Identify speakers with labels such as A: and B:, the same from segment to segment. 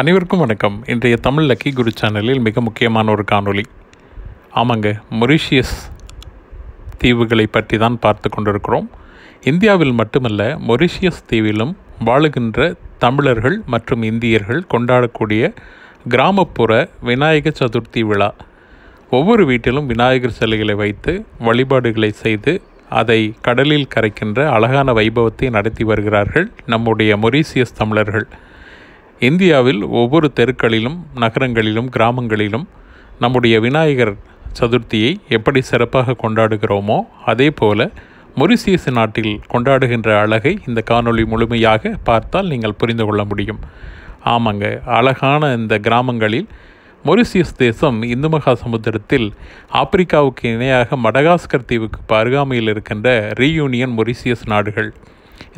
A: அனைவருக்கும் வணக்கம். இன்றைய தமிழ் லக்கி குரு சேனலில் மிக முக்கியமான ஒரு காணொளி. ஆமாங்க மொரிஷியஸ் தீவுகளை பற்றி தான் பார்த்து கொண்டிருக்கிறோம். இந்தியாவில் மட்டுமல்ல மொரிஷியஸ் தீவிலும் வாழுகின்ற தமிழர்கள் மற்றும் இந்தியர்கள் கொண்டாடக்கூடிய கிராமப்புற விநாயகர் சதுர்த்தி விழா. ஒவ்வொரு வீட்டிலும் விநாயகர் சிலைகளை வைத்து வழிபாடுகளை செய்து அதை கடலில் கரைக்கின்ற அழகான வைபவத்தை நடத்தி வருகிறார்கள் நம்முடைய மொரீசியஸ் தமிழர்கள். இந்தியாவில் ஒவ்வொரு தெருக்களிலும் நகரங்களிலும் கிராமங்களிலும் நம்முடைய விநாயகர் சதுர்த்தியை எப்படி சிறப்பாக கொண்டாடுகிறோமோ அதே போல மொரிசியஸ் நாட்டில் கொண்டாடுகின்ற அழகை இந்த காணொளி முழுமையாக பார்த்தால் நீங்கள் புரிந்து கொள்ள முடியும். ஆமாங்க அழகான இந்த கிராமங்களில் மொரிசியஸ் தேசம் இந்து மகா சமுத்திரத்தில் ஆப்பிரிக்காவுக்கு இணையாக மடகாஸ்கர் தீவுக்கு அருகாமையில் இருக்கின்ற ரீயூனியன் மொரிசியஸ் நாடுகள்.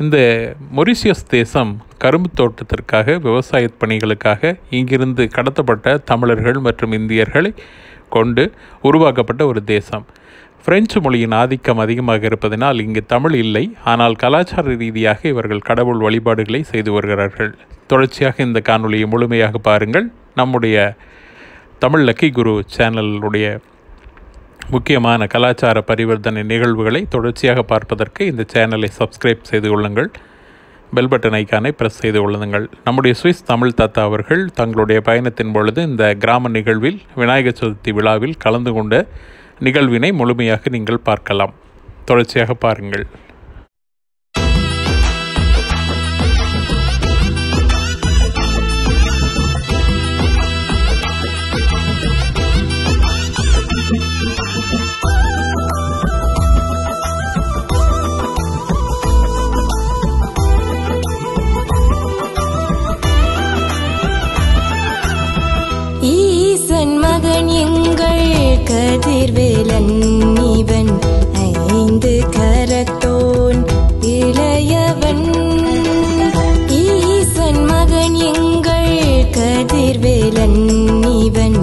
A: இந்த மொரிஷியஸ் தேசம் கரும்பு தோட்டத்திற்காக விவசாய பணிகளுக்காக இங்கிருந்து கடத்தப்பட்ட தமிழர்கள் மற்றும் இந்தியர்களை கொண்டு உருவாக்கப்பட்ட ஒரு தேசம். பிரெஞ்சு மொழியின் ஆதிக்கம் அதிகமாக இருப்பதனால் இங்கு தமிழ் இல்லை. ஆனால் கலாச்சார ரீதியாக இவர்கள் கடவுள் வழிபாடுகளை செய்து வருகிறார்கள். தொடர்ச்சியாக இந்த காணொலியை முழுமையாக பாருங்கள். நம்முடைய தமிழ் லக்கி குரு சேனலுடைய முக்கியமான கலாச்சார பரிவர்த்தனை நிகழ்வுகளை தொடர்ச்சியாக பார்ப்பதற்கு இந்த சேனலை சப்ஸ்கிரைப் செய்து கொள்ளுங்கள். பெல் பட்டன் ஐக்கானை ப்ரெஸ் செய்து கொள்ளுங்கள். நம்முடைய சுவிஸ் தமிழ் தாத்தா அவர்கள் தங்களுடைய பயணத்தின் பொழுது இந்த கிராம நிகழ்வில் விநாயகர் சதுர்த்தி விழாவில் கலந்து கொண்ட நிகழ்வினை முழுமையாக நீங்கள் பார்க்கலாம். தொடர்ச்சியாக பாருங்கள்.
B: கதிர்வேலன் இவன் ஐந்து கரத்தோன் இளையவன். ஈசன் மகன் எங்கள் கதிர்வேலன் இவன்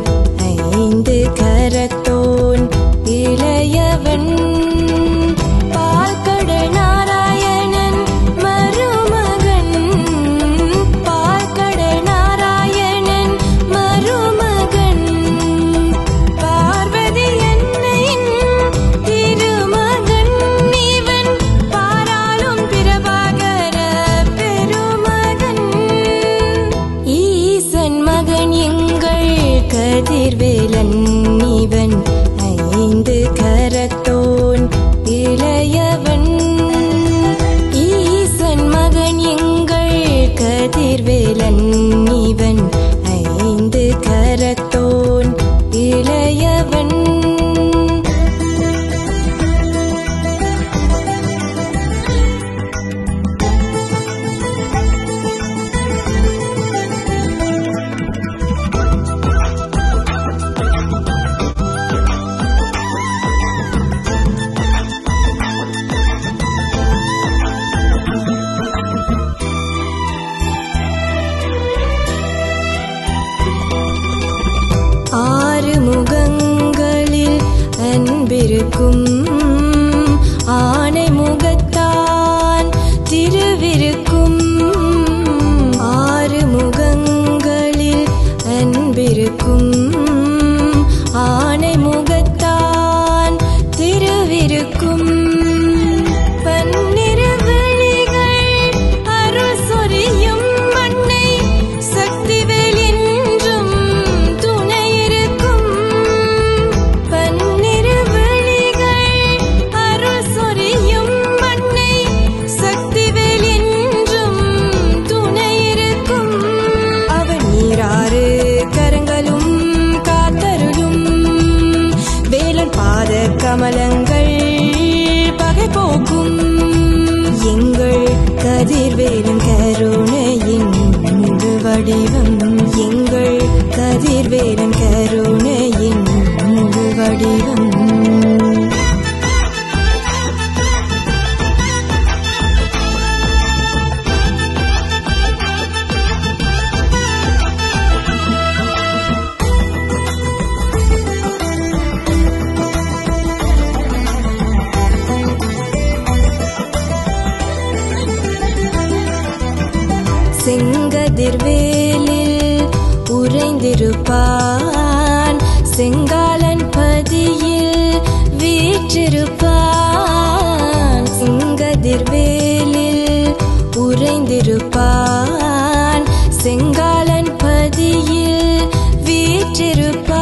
B: முழு வடிவம் இருப்பான் செங்காலன் பதியில் வீற்றிருப்பான்.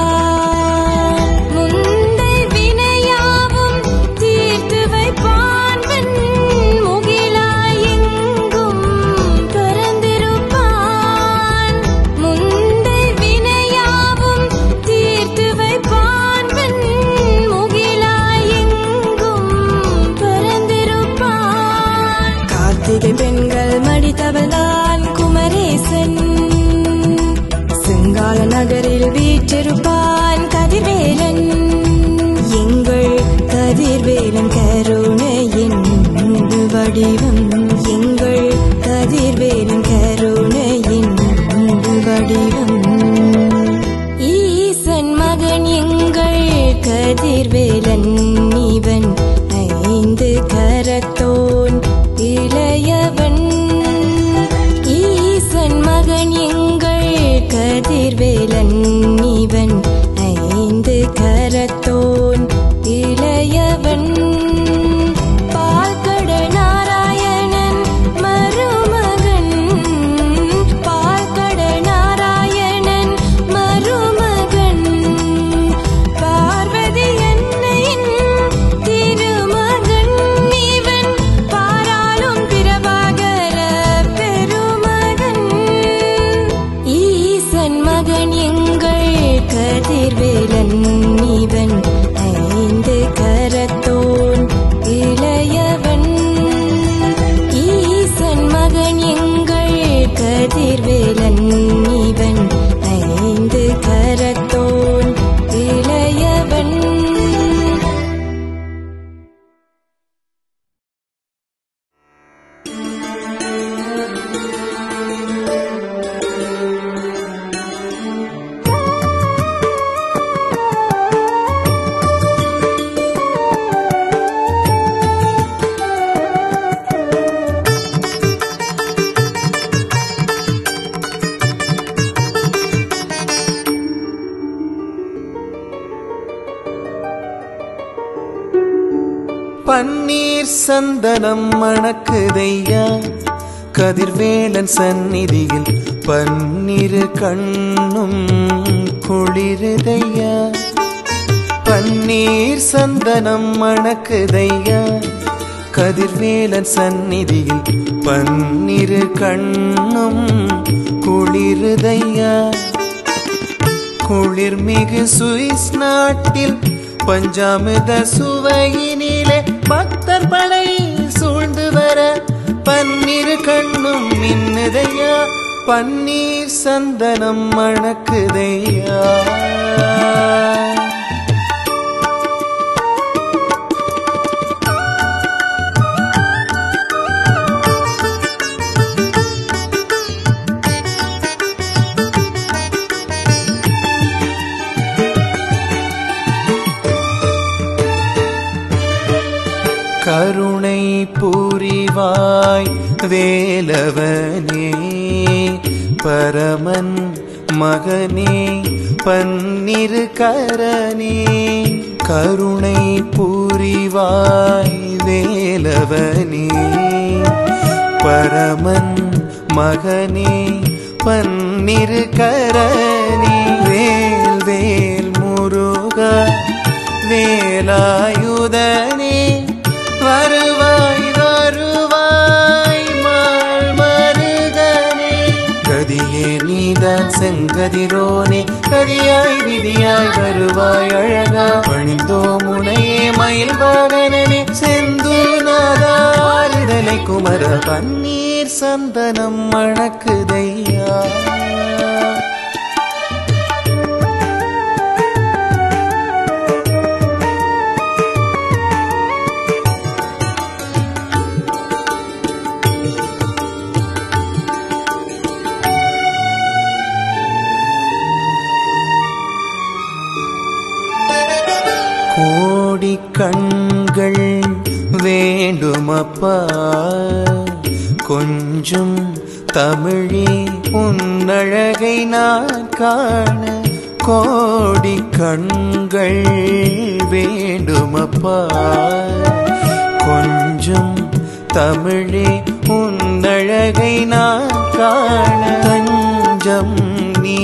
C: சந்தனம் மணக்குதையா? கதிர்வேலன் சந்நிதியில் பன்னிரு கண்ணும் குளிருதையா? பன்னீர் சந்தனம் மணக்குதையா? கதிர்வேலன் சந்நிதியில் பன்னிரு கண்ணும் குளிருதையா? குளிர்மிகு சுவிஸ் நாட்டில் பஞ்சாமித சுவையினிலே படை சூழ்ந்து வர பன்னிரு கண்ணும் மின்னுதையா? பன்னீர் சந்தனம் மணக்குதையா? வேலவனே பரமன் மகனே பன்னிரு கரணே கருணை புரிவாய் வேலவனே. பரமன் மகனே பன்னிரு கரணே வேல் வேல் முருக வேலாயுதனே கதிரோனே கதியாய் விதியாய் வருவாய் அழகா. பணிந்தோ முனையே மயில் வாகனனே செந்தூநாதாரிதலை குமர பன்னீர் சந்தனம் மணக்குதையா கண்கள் வேண்டுமப்பா? கொஞ்சம் தமிழே உன்னழகை நான் காண கோடி கண்கள் வேண்டுமப்பா? கொஞ்சம் தமிழே உன்னழகை நான் காண தஞ்சம் நீ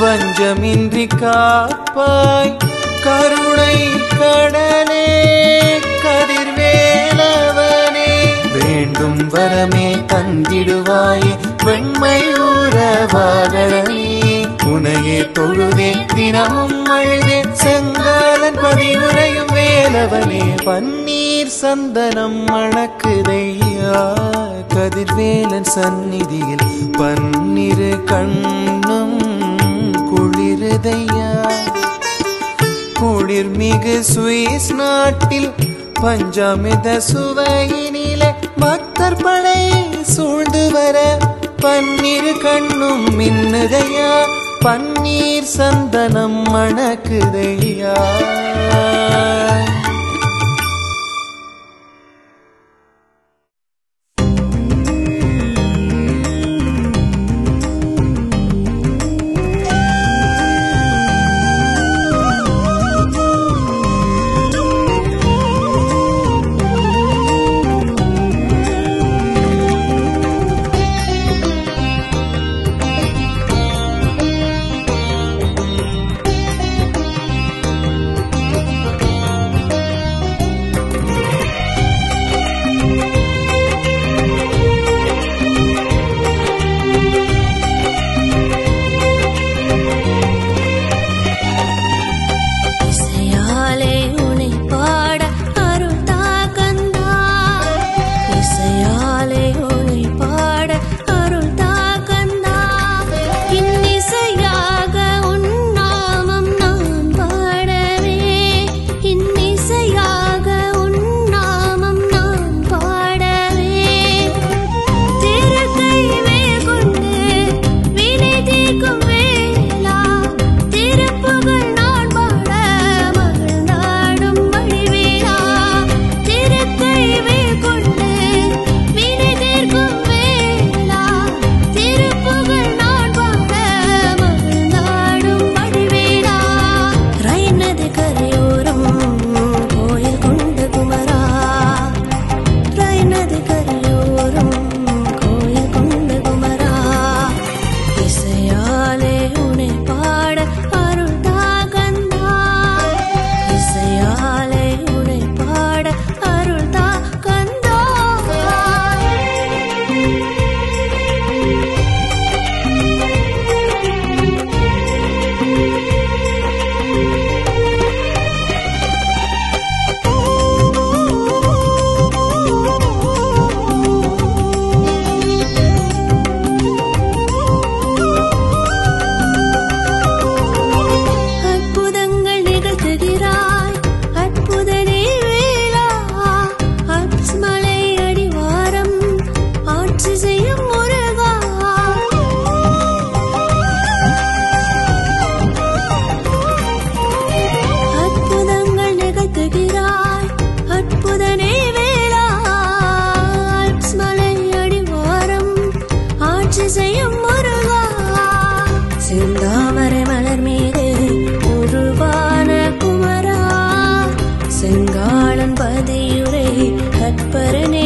C: வஞ்சமின்றி காப்பாய் கருணை கடலே கதிர்வேலவனே. வேண்டும் வரமே தந்திடுவாயே வெண்மை உறவாடலே உனையே தொழுதே தினமும் அழுதே செங்காலன் பதிவுரையும் வேலவனே. பன்னீர் சந்தனம் மணக்குதையா கதிர்வேலன் சந்நிதியில் பன்னிரு கண்ணும் குளிருதையா. குளிர்மிகு சுவிஸ் நாட்டில் பஞ்சாமித சுவையினிலே பக்தர் படை சூழ்ந்து வர பன்னீர் கண்ணும் மின்னுதையா பன்னீர் சந்தனம் மணக்குதையா.
D: but an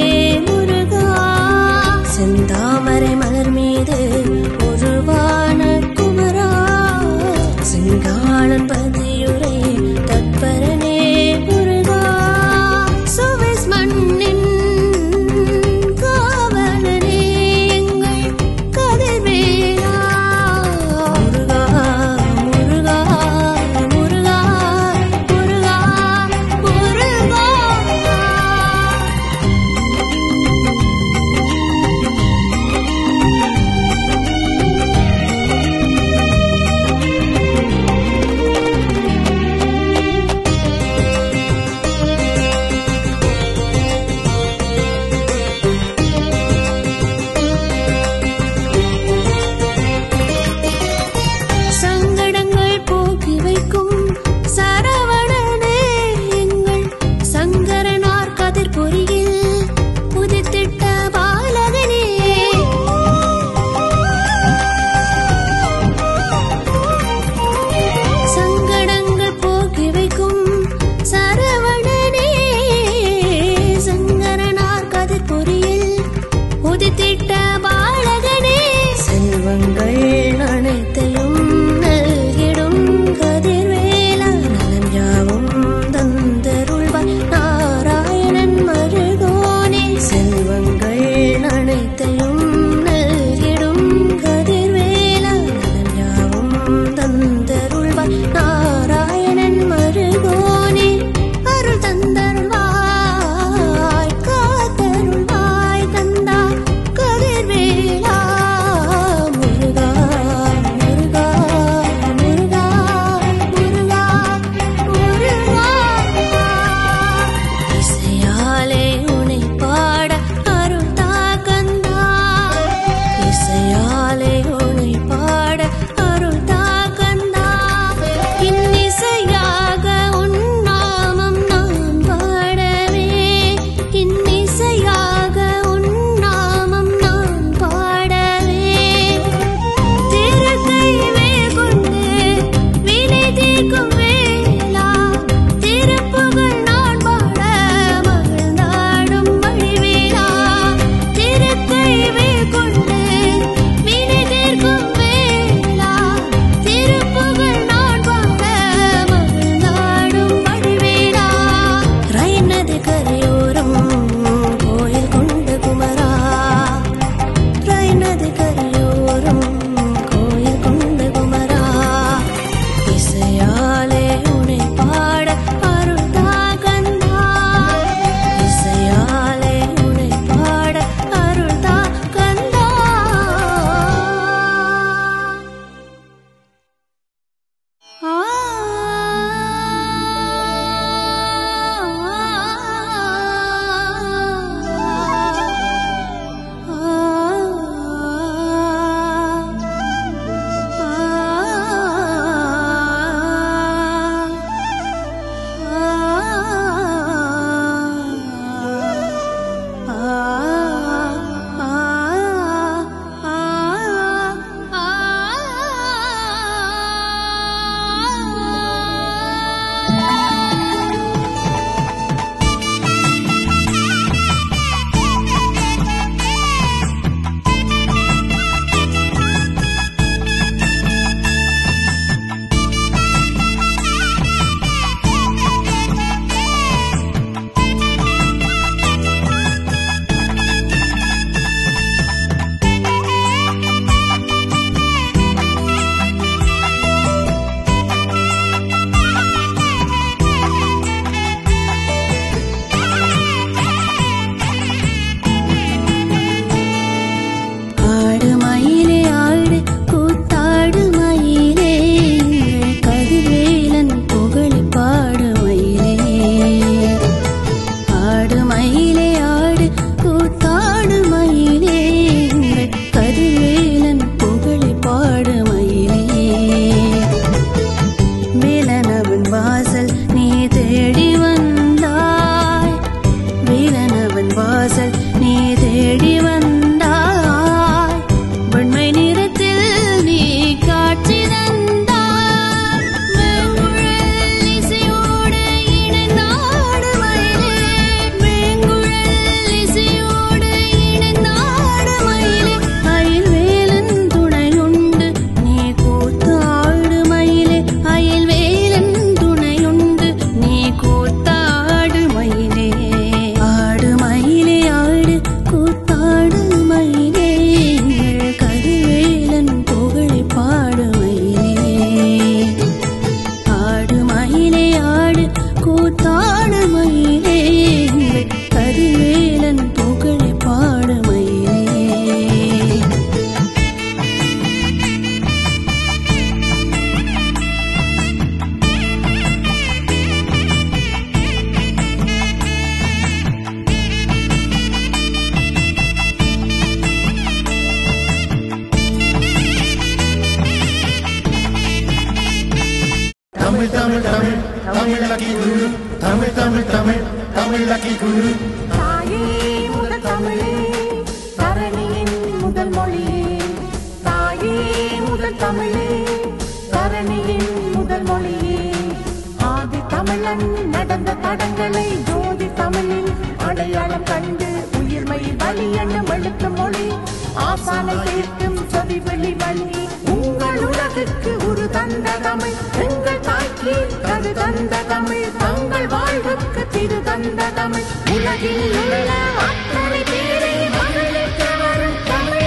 E: ஆசானை தீர்க்கும் சொதிவெளி வழி. உங்கள் உலகுக்கு ஒரு தந்த தமிழ் எங்கள் தாய்க்கு கரு தந்த தமிழ். தங்கள் வாழ்வுக்கு திரு தந்த தமிழ். உலகில் உள்ள அத்தனை பேரை மகிழ்விக்க வரும் தமிழ்.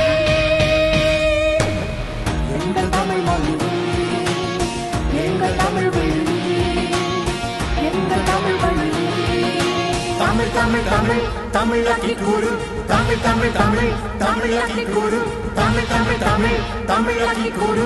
E: எங்கள் தமிழ் மொழி எங்கள் தமிழ் வழி எங்கள் தமிழ் வழி தமிழ் தமிழ் தமிழ் தமிழ் தமிழ் கூறு. தமிழ் தமிழ் தமிழ் தமிழாக்கி கூறு தமிழ் தமிழ் தமிழ் தமிழாக்கி கூறு